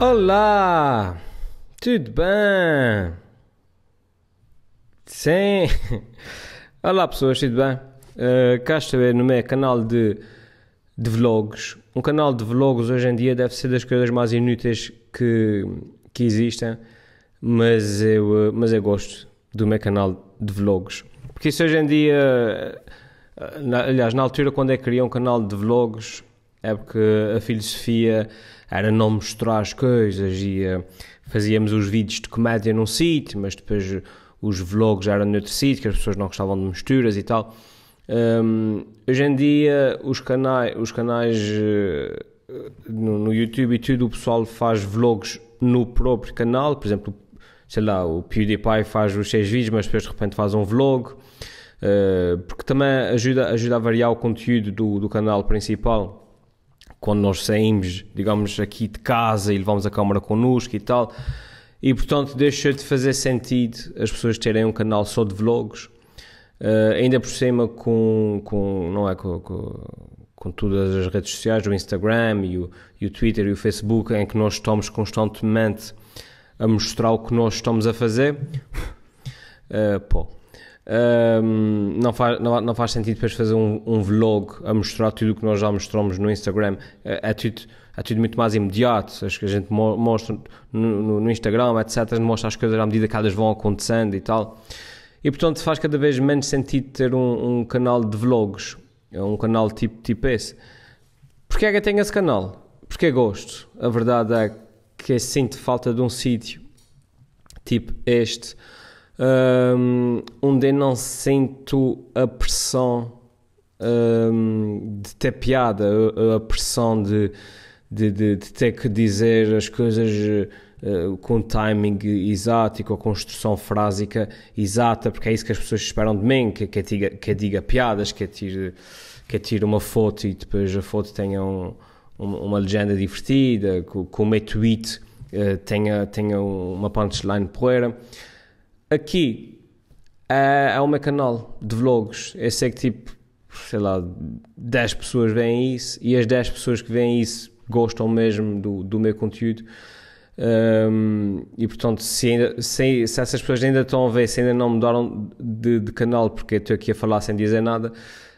Olá! Tudo bem? Sim! Olá pessoas, tudo bem? Uh, cá estou no meu canal de, de vlogs. Um canal de vlogs hoje em dia deve ser das coisas mais inúteis que, que existem, mas eu, uh, mas eu gosto do meu canal de vlogs. Porque isso hoje em dia, uh, na, aliás, na altura quando eu criei um canal de vlogs, é porque a filosofia era não mostrar as coisas e uh, fazíamos os vídeos de comédia num sítio, mas depois os vlogs eram noutro sítio, que as pessoas não gostavam de misturas e tal. Um, hoje em dia os canais, os canais uh, no, no, YouTube e tudo, o pessoal faz vlogs no próprio canal, por exemplo, sei lá, o PewDiePie faz os seis vídeos, mas depois de repente faz um vlog, uh, porque também ajuda, ajuda a variar o conteúdo do, do canal principal quando nós saímos, digamos, aqui de casa e levamos a câmara connosco e tal. E portanto deixa de fazer sentido as pessoas terem um canal só de vlogs, uh, ainda por cima com, com não é, com, com, com, todas as redes sociais, o Instagram e o, e o Twitter e o Facebook, em que nós estamos constantemente a mostrar o que nós estamos a fazer. Uh, pô, um, não, faz, não, não, faz sentido depois fazer um, um, vlog a mostrar tudo o que nós já mostramos no Instagram. É, é, tudo, é tudo muito mais imediato. Acho que a gente mostra no, no, no Instagram, etc. Mostra as coisas à medida que elas vão acontecendo e tal. E portanto faz cada vez menos sentido ter um, um canal de vlogs, um canal tipo, tipo esse. Porquê é que eu tenho esse canal? Porque gosto. A verdade é que eu sinto falta de um sítio tipo este um, onde eu não sinto a pressão um, de ter piada, a, a pressão de, de, de, de, ter que dizer as coisas uh, com timing exato e com a construção frásica exata, porque é isso que as pessoas esperam de mim, que, que, diga, que diga piadas, que tire, que uma foto e depois a foto tenha um, uma legenda divertida, que o meu tweet uh, tenha, tenha uma punchline poeira. Aqui é, é o meu canal de vlogs. Eu sei que tipo, sei lá, 10 pessoas veem isso e as 10 pessoas que veem isso gostam mesmo do, do meu conteúdo. Um, e portanto, se, ainda, se, se, essas pessoas ainda estão a ver, se ainda não mudaram de, de canal, porque estou aqui a falar sem dizer nada,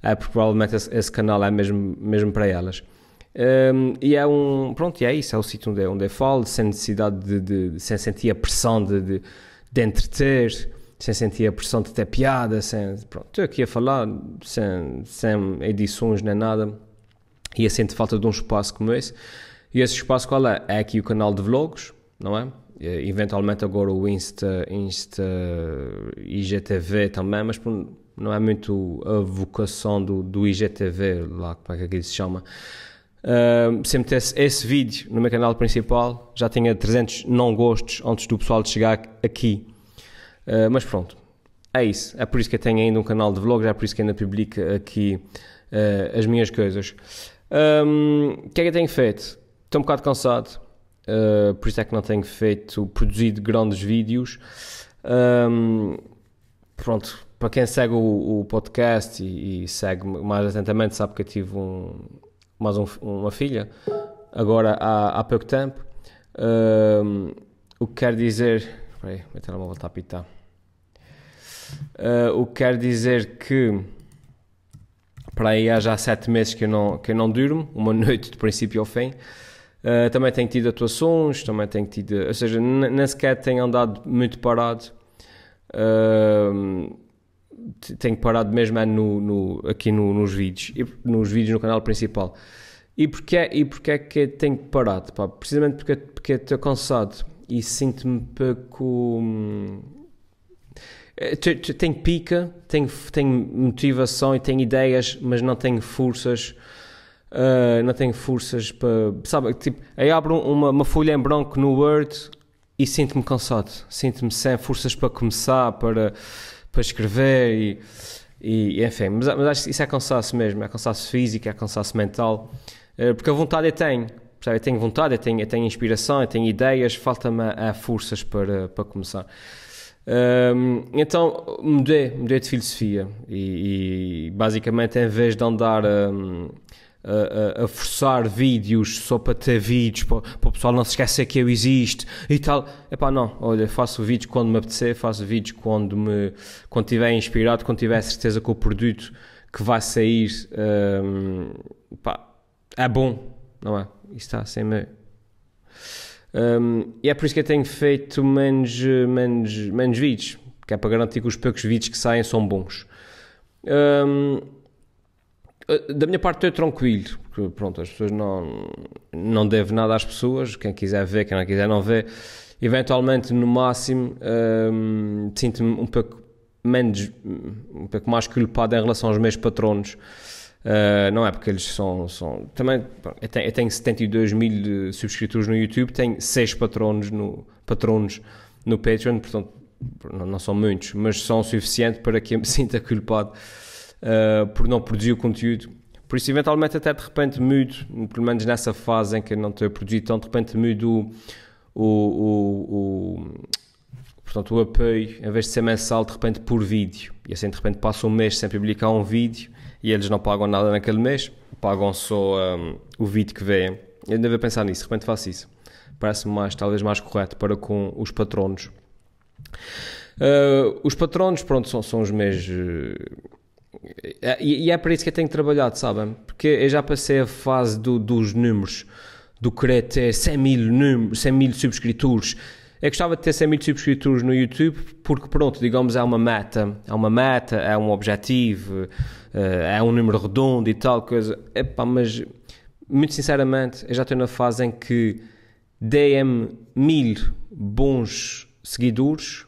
é porque provavelmente esse, esse canal é mesmo, mesmo para elas. Um, e é um, pronto, e é isso, é o sítio onde, onde eu falo, sem necessidade de, de sem sentir a pressão de, de de entreter, sem sentir a pressão de ter piada, sem, pronto, estou aqui a falar sem, sem edições nem nada, e eu sinto falta de um espaço como esse. E esse espaço qual é? É aqui o canal de vlogs, não é? Eventualmente agora o Insta, Insta IGTV também, mas não é muito a vocação do, do IGTV, lá como é que se chama. Uh, se metesse esse vídeo no meu canal principal, já tinha 300 não gostos antes do pessoal chegar aqui. Uh, mas pronto, é isso. É por isso que eu tenho ainda um canal de vlogs, é por isso que ainda publico aqui uh, as minhas coisas. O que é que eu tenho feito? Estou um bocado cansado, por isso é que não tenho feito, produzido grandes vídeos. Um, pronto, para quem segue o, o podcast e, e, segue mais atentamente, sabe que eu tive um, mais um, uma filha, agora há, há pouco tempo. Uh, o que quer dizer. Espera aí, meu telemóvel está a pitar. Uh, o que quer dizer que. Para aí há já sete meses que eu não, que eu não durmo, uma noite de princípio ao fim. Uh, também tenho tido atuações, também tenho tido. Ou seja, nem sequer tenho andado muito parado. Uh, tenho parado mesmo é no, no, aqui no, nos vídeos, nos vídeos no canal principal. E porquê, e porquê é que tenho parado? Pá? Precisamente porque, porque estou cansado e sinto-me pouco. Hum, tenho pica, tenho, tenho motivação e tenho ideias, mas não tenho forças. Uh, não tenho forças para. Sabe, tipo, aí abro uma, uma folha em branco no Word e sinto-me cansado. Sinto-me sem forças para começar, para para escrever e, e enfim, mas, mas acho que isso é cansaço mesmo, é cansaço físico, é cansaço mental, eh, porque a vontade eu tenho, percebe? eu tenho vontade, eu tenho, eu tenho inspiração, eu tenho ideias, falta-me a, forças para, para começar. Um, então mudei, mudei de filosofia e, e, basicamente em vez de andar um, a, a, forçar vídeos só para ter vídeos, para, para, o pessoal não se esquecer que eu existo e tal. Epá, não, olha, faço vídeos quando me apetecer, faço vídeos quando me quando estiver inspirado, quando tiver certeza que o produto que vai sair um, pá, é bom, não é? Isto está sem meio. Um, e é por isso que eu tenho feito menos, menos, menos vídeos, que é para garantir que os poucos vídeos que saem são bons. Um, da minha parte estou tranquilo, porque pronto, as pessoas não, não devem nada às pessoas, quem quiser ver, quem não quiser não vê. Eventualmente, no máximo, um, sinto-me um pouco menos, um pouco mais culpado em relação aos meus patronos. Uh, não é porque eles são. são também, eu tenho, eu tenho 72 mil subscritores no YouTube, tenho 6 patronos no, patronos no Patreon, portanto, não, não são muitos, mas são o suficiente para que eu me sinta culpado uh, por não produzir o conteúdo. Por isso, eventualmente, até de repente mudo, pelo menos nessa fase em que não estou a produzir, então de repente mudo o, o, o, portanto, o apoio, em vez de ser mensal, de repente por vídeo. E assim, de repente, passo um mês sem publicar um vídeo e eles não pagam nada naquele mês, pagam só um, o vídeo que vêem. Eu devo pensar nisso, de repente faço isso. Parece-me mais, talvez mais correto para com os patronos. Uh, os patronos, pronto, são, são os meus é, e, é para isso que eu tenho trabalhado, sabem? Porque eu já passei a fase do, dos números, do querer ter 100 mil, números, 100 mil subscritores. Eu gostava de ter 100 mil subscritores no YouTube porque, pronto, digamos, é uma meta, é uma meta, é um objetivo, eh, é um número redondo e tal coisa. Epá, mas, muito sinceramente, eu já estou na fase em que dei-me mil bons seguidores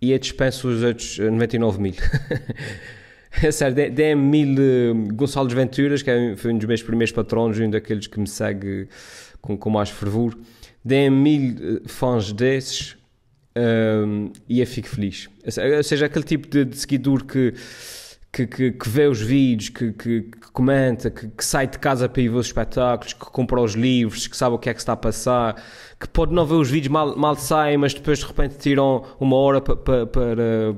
e eu dispenso os outros 99 mil. É sério, dê-me mil uh, Gonçalves Venturas, que é, foi um dos meus primeiros patronos, um daqueles que me segue com, com mais fervor. Dê-me mil uh, fãs desses um, e eu fico feliz. Ou seja, aquele tipo de, de seguidor que que, que, que, vê os vídeos, que, que, que comenta, que, sai de casa para ir ver os espetáculos, que compra os livros, que sabe o que é que está a passar, que pode não ver os vídeos mal, mal saem, mas depois de repente tiram uma hora para, para,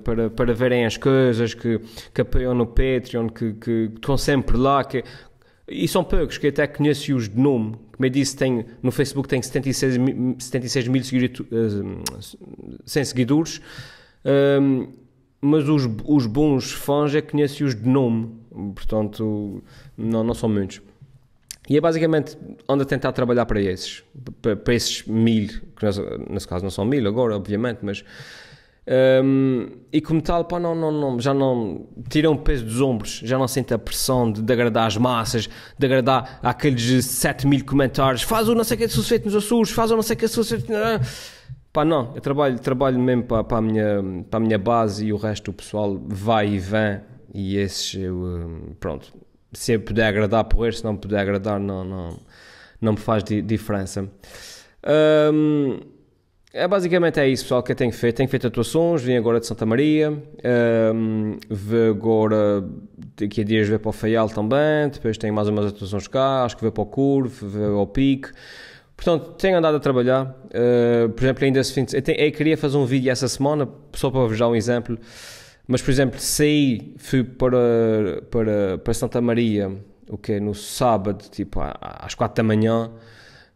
para, para verem as coisas, que, que apoiam no Patreon, que, que estão sempre lá. Que, e são poucos, que até conheço-os de nome. Como eu disse, tem, no Facebook tem 76, 76 mil seguidores, 100 seguidores. Um, mas os, os bons fãs é que conhecem-os de nome, portanto, não, não são muitos. E é basicamente ando a tentar trabalhar para esses, para, para esses mil, que nesse, caso não são mil agora, obviamente, mas. Um, e como tal, pá, não, não, não, já não tiram o peso dos ombros, já não sente a pressão de, de agradar as massas, de agradar aqueles 7 mil comentários. Faz o não sei o que se feito nos Açores, faz o não sei o que se feito. Pá, não, eu trabalho, trabalho mesmo para, para, a minha, para a minha base e o resto do pessoal vai e vem e esses eu, hum, pronto, se eu puder agradar por se não puder agradar não, não, não me faz di diferença. Um, é, basicamente é isso pessoal que eu tenho feito, tenho feito atuações, vim agora de Santa Maria, um, vou agora daqui a dias ver para o Faial também, depois tenho mais umas atuações cá, acho que vou para o Curve, vou ao Pico, Portanto, tenho andado a trabalhar. Uh, por exemplo, ainda esse fim de... eu, eu, queria fazer um vídeo essa semana, só para vos dar um exemplo. Mas, por exemplo, saí, fui para, para, para Santa Maria, o que no sábado, tipo às 4 da manhã.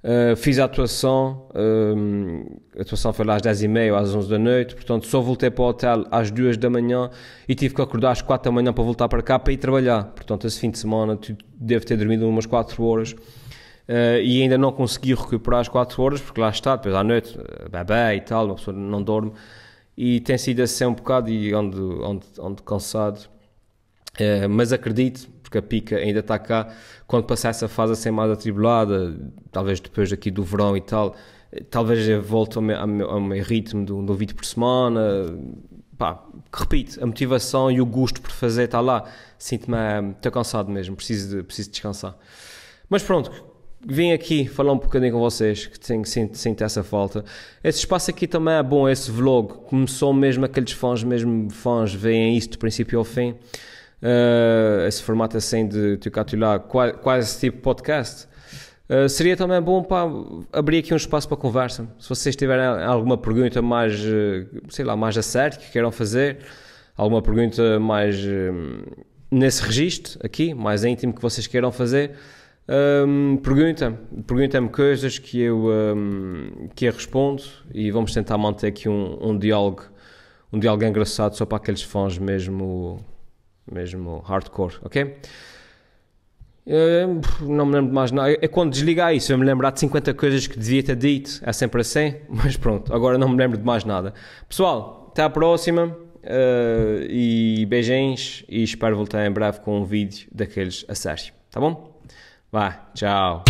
Uh, fiz a atuação, uh, a atuação foi lá às 10h30 ou às 11 da noite, portanto só voltei para o hotel às 2 da manhã e tive que acordar às 4 da manhã para voltar para cá para ir trabalhar. Portanto, esse fim de semana devo ter dormido umas 4 horas uh, e ainda não consegui recuperar as 4 horas, porque lá está, depois à noite, eh, bebê e tal, uma pessoa não dorme, e tem sido assim um bocado e onde, onde, onde cansado. Uh, mas acredito, porque a pica ainda está cá, quando passar essa fase assim mais atribulada, talvez depois aqui do verão e tal, talvez eu volte ao meu, ao meu, ao meu ritmo de um vídeo por semana, pá, repito, a motivação e o gosto por fazer está lá, sinto-me, estou cansado mesmo, preciso de, preciso descansar. Mas pronto, vim aqui falar um bocadinho com vocês, que tenho, sinto, sinto essa falta. Esse espaço aqui também é bom, esse vlog. Começou mesmo aqueles fãs, mesmo fãs, veem isto do princípio ao fim. Uh, esse formato assim de lá quase, quase tipo podcast. Uh, seria também bom para abrir aqui um espaço para conversa. Se vocês tiverem alguma pergunta mais, sei lá, mais a sério que queiram fazer, alguma pergunta mais nesse registro aqui, mais íntimo que vocês queiram fazer, um, pergunta-me, pergunta-me coisas que eu, um, que eu respondo e vamos tentar manter aqui um, um diálogo, um diálogo engraçado só para aqueles fãs mesmo, mesmo hardcore, ok? não me lembro mais nada. É quando desligar isso, eu me lembrar de 50 coisas que devia ter dito. É sempre assim, mas pronto, agora não me lembro de mais nada. Pessoal, até à próxima uh, e beijinhos. E espero voltar em breve com um vídeo daqueles a sério, tá bom? Vá, tchau.